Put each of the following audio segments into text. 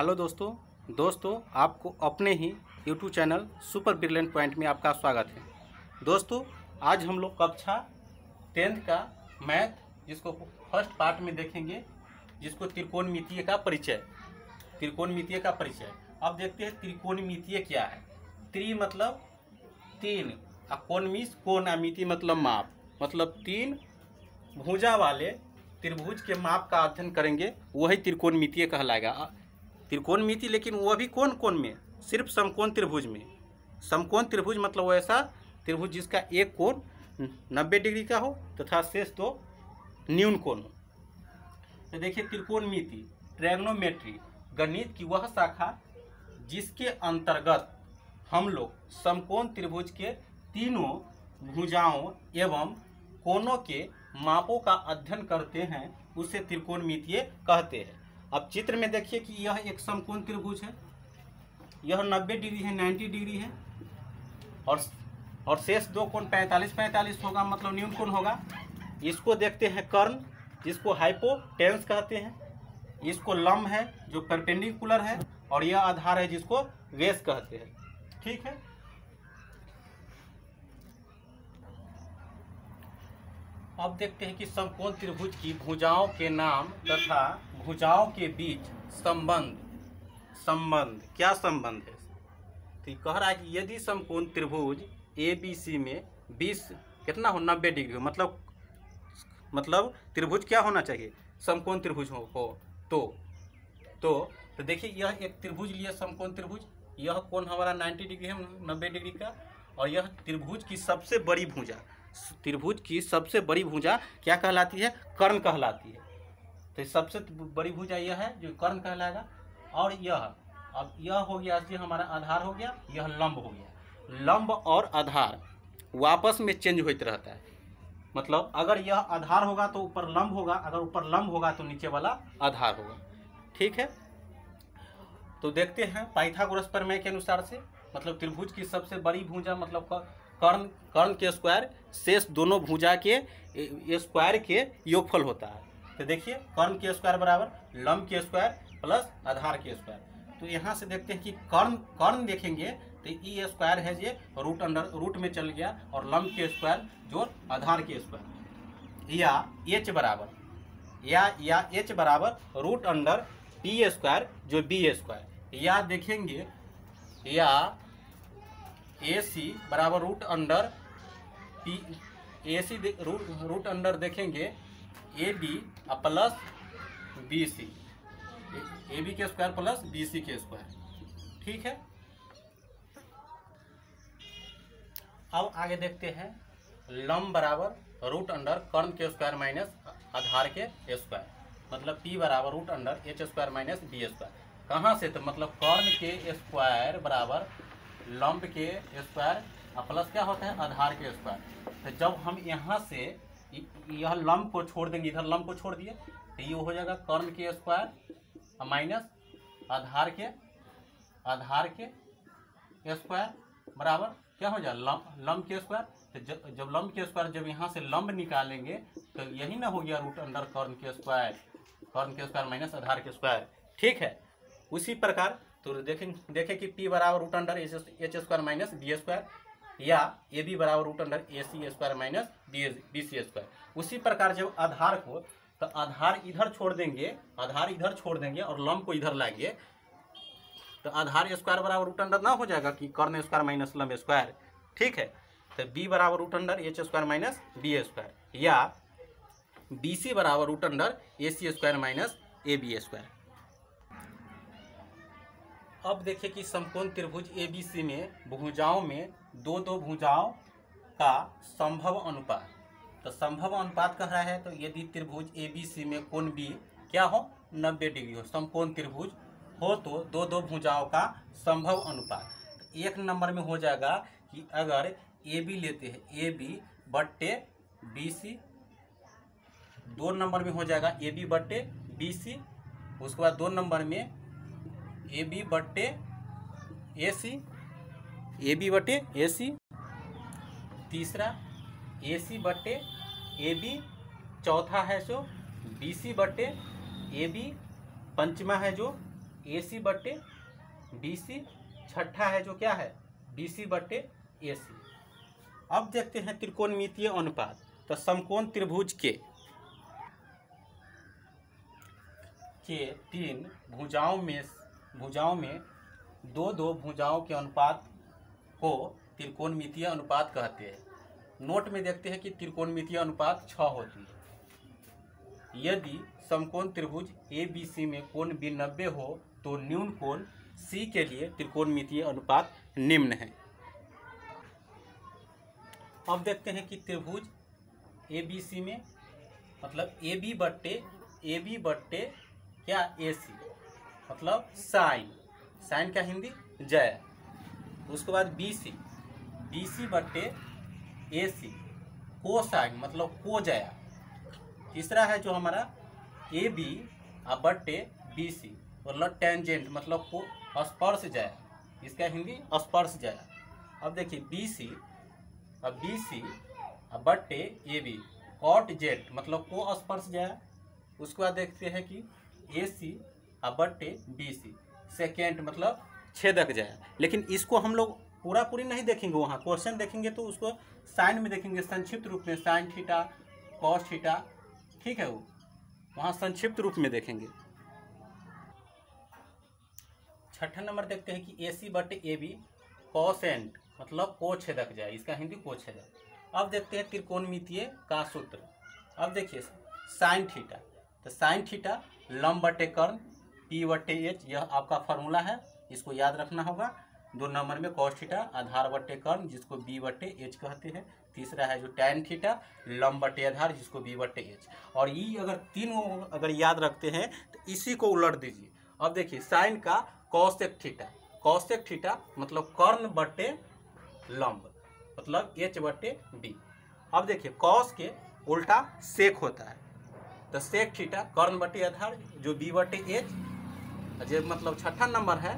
Hello दोस्तों दोस्तों, आपको अपने ही YouTube channel super brilliant point में आपका स्वागत है। दोस्तों, आज हम लोग कक्षा टेंथ का मैथ, जिसको फ़र्स्ट पार्ट में देखेंगे, जिसको त्रिकोणमितीय का परिचय। त्रिकोणमितीय का परिचय। अब देखते हैं त्रिकोणमितीय क्या है। त्रि मतलब तीन, आ कोण मीस, कोण आ मिति मतलब माप। मतलब तीन भुजा वाले त्रिभुज के माप का अध्ययन करेंगे, वही त्रिकोणमितीय कहलाएगा। त्रिकोणमिति लेकिन वह भी कौन कौन में? सिर्फ़ समकोण त्रिभुज में। समकोण त्रिभुज मतलब वो ऐसा त्रिभुज जिसका एक कोण नब्बे डिग्री का हो तथा शेष दो न्यून कोण हो। तो देखिए त्रिकोणमिति ट्रैग्नोमेट्री गणित की वह शाखा जिसके अंतर्गत हम लोग समकोण त्रिभुज के तीनों भुजाओं एवं कोणों के मापों का अध्ययन करते हैं, उसे त्रिकोणमितीय कहते हैं। अब चित्र में देखिए कि यह एक समकोण त्रिभुज है। यह 90 डिग्री है 90 डिग्री है। और और शेष दो कोण 45 45 होगा मतलब न्यून कोण होगा। इसको देखते हैं कर्ण, जिसको हाइपोटेंस कहते हैं। इसको लम्ब है, जो परपेंडिकुलर है, और यह आधार है, जिसको वेस कहते हैं। ठीक है? अब देखते हैं कि समकोण त्रिभुज की भुजाओं के नाम तथा भुजाओं के बीच संबंध। संबंध। क्या संबंध है? तो कह रहा है कि यदि समकोण त्रिभुज ए बी सी में बीस कितना हो? नब्बे डिग्री हो। मतलब मतलब त्रिभुज क्या होना चाहिए? समकोण त्रिभुज हो, हो। तो तो तो देखिए यह एक त्रिभुज लिया समकोण त्रिभुज। यह कोण हमारा 90 डिग्री है 90 डिग्री का। और यह त्रिभुज की सबसे बड़ी भुजा। त्रिभुज की सबसे बड़ी भुजा क्या कहलाती है? कर्ण कहलाती है। तो सबसे बड़ी भुजा यह है जो कर्ण कहलाएगा। और यह, अब यह हो गया ये हमारा आधार हो गया, यह लंब हो गया। लंब और आधार वापस में चेंज होते रहता है। मतलब अगर यह आधार होगा तो ऊपर लंब होगा, अगर ऊपर लंब होगा तो नीचे वाला आधार होगा। ठीक है? तो देखते हैं पाइथागोरस प्रमेय के अनुसार से मतलब त्रिभुज की सबसे बड़ी भुजा मतलब कर्ण कर्ण के स्क्वायर शेष दोनों भुजा के स्क्वायर के योगफल होता है। तो देखिए, कर्ण के स्क्वायर बराबर, लंब के स्क्वायर प्लस आधार के स्क्वायर तो यहाँ से देखते हैं कि कर्ण कर्ण देखेंगे तो ई स्क्वायर है ये रूट अंडर रूट में चल गया और लंब के स्क्वायर जो आधार के स्क्वायर या एच बराबर, या या एच बराबर रूट अंडर पी स्क्वायर जो बी स्क्वायर या देखेंगे, या ए सी बराबर root under P A C root under देखेंगे A B plus B C A B के स्क्वायर प्लस बी सी के स्क्वायर ठीक है? अब आगे देखते हैं। लंब बराबर रूट अंडर कर्ण के स्क्वायर माइनस आधार के स्क्वायर मतलब पी बराबर root under H square minus B square कहाँ से? तो मतलब कर्ण के स्क्वायर बराबर लम्ब के स्क्वायर और प्लस क्या होता है? आधार के स्क्वायर तो जब हम यहाँ से यह लम्ब को छोड़ देंगे, इधर लम्ब को छोड़ दिए तो ये हो जाएगा कर्ण के स्क्वायर माइनस आधार के आधार के स्क्वायर बराबर क्या हो जाए लम्ब लंब के स्क्वायर तो जब जब लम्ब के स्क्वायर जब यहाँ से लम्ब निकालेंगे तो यही ना हो गया रूट अंडर कर्ण के स्क्वायर कर्ण के स्क्वायर माइनस आधार के स्क्वायर, ठीक है? उसी प्रकार तो देखें देखें कि पी बराबर root under H square minus B square या ए बी बराबर root under A C square minus B C square. उसी प्रकार जब आधार को तो आधार इधर छोड़ देंगे, आधार इधर छोड़ देंगे और लंब को इधर लाएँगे तो आधार स्क्वायर बराबर रूट अंडर ना हो जाएगा कि कर्ण स्क्वायर माइनस लंब स्क्वायर। ठीक है? तो बी बराबर root under H square minus B square या बी सी बराबर root under A C square minus A B square. अब देखिए कि समकोण त्रिभुज ए बी सी में, भुजाओं में दो दो भुजाओं का संभव अनुपात। तो संभव अनुपात कह रहा है तो यदि त्रिभुज ए बी सी में कोण बी क्या हो? 90 डिग्री हो। समकोण त्रिभुज हो तो दो दो भुजाओं का संभव अनुपात। तो एक नंबर में हो जाएगा कि अगर ए बी लेते हैं ए बी बट्टे बी सी दो नंबर में हो जाएगा ए बी बट्टे बी सी उसके बाद दो नंबर में ए बी बट्टे ए सी ए बी बटे ए सी तीसरा ए सी बट्टे ए बी चौथा है जो बी सी बटे ए बी पंचमा है जो ए सी बटे बी सी छठा है जो क्या है? बी सी बट्टे ए सी अब देखते हैं त्रिकोणमितीय अनुपात तो समकोण त्रिभुज के। के तीन भुजाओं में भुजाओं में दो दो भुजाओं के अनुपात को त्रिकोणमितीय अनुपात कहते हैं। नोट में देखते हैं कि त्रिकोणमितीय अनुपात छः होती है। यदि समकोण त्रिभुज ए बी सी में कोण बी नब्बे हो तो न्यून कोण सी के लिए त्रिकोणमितीय अनुपात निम्न है। अब देखते हैं कि त्रिभुज ए बी सी में मतलब ए बी बट्टे ए बी बट्टे क्या ए सी मतलब साइन। साइन का हिंदी? जय। उसके बाद बी सी बी सी बट्टे ए सी को साइन मतलब को जया तीसरा है जो हमारा? ए बी और बट्टे बी सी मतलब टेंजेंट मतलब को स्पर्श जया। इसका हिंदी? स्पर्श जया। अब देखिए बी सी अब बी सी और बट्टे ए बी कॉट जेट मतलब को स्पर्श जया। उसके बाद देखते हैं कि ए सी और बट्टे बी सी सेकेंड मतलब छेदक जाए। लेकिन इसको हम लोग पूरा पूरी नहीं देखेंगे वहाँ। क्वेश्चन देखेंगे तो उसको साइन में देखेंगे, संक्षिप्त रूप में। साइन थीटा कॉस थीटा ठीक है वो? वहाँ संक्षिप्त रूप में देखेंगे। छठा नंबर देखते हैं कि ए सी बटे ए बी कॉसेंट मतलब को छेदक जाए। इसका हिंदी को छेदक अब देखते हैं त्रिकोणमितीय का सूत्र। अब देखिए साइन थीटा तो साइन थीटा लंब बटे कर्ण पी बटे एच यह आपका फार्मूला है, इसको याद रखना होगा। दो नंबर में कॉस थीटा आधार बटे कर्ण, जिसको बी बटे एच कहते हैं। तीसरा है जो टैन थीटा लंब बटे आधार, जिसको बी बटे एच और ये अगर तीन अगर याद रखते हैं तो इसी को उलट दीजिए। अब देखिए साइन का कौशिक थीटा कौशिक थीटा मतलब कर्ण बटे लम्ब मतलब एच बटे बी अब देखिए कौस के उल्टा सेक होता है। तो सेक थीटा कर्ण बटे आधार, जो बी बटे एच जो मतलब छठा नंबर है,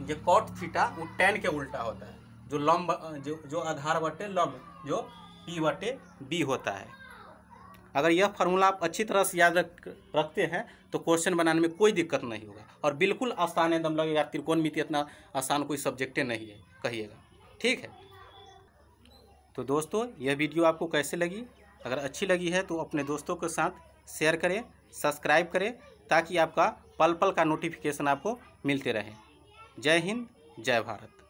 जो कॉट थीटा वो टेन के उल्टा होता है। जो लम्ब जो जो आधार बटे लम्ब जो पी बटे बी होता है। अगर यह फार्मूला आप अच्छी तरह से याद रख, रखते हैं तो क्वेश्चन बनाने में कोई दिक्कत नहीं होगा। और बिल्कुल आसान एकदम लगेगा त्रिकोण त्रिकोणमिति इतना आसान, कोई सब्जेक्टे नहीं है, कहिएगा। ठीक है? तो दोस्तों, यह वीडियो आपको कैसे लगी? अगर अच्छी लगी है तो अपने दोस्तों के साथ शेयर करें सब्सक्राइब करें, ताकि आपका पल पल का नोटिफिकेशन आपको मिलते रहे। जय हिंद जय भारत।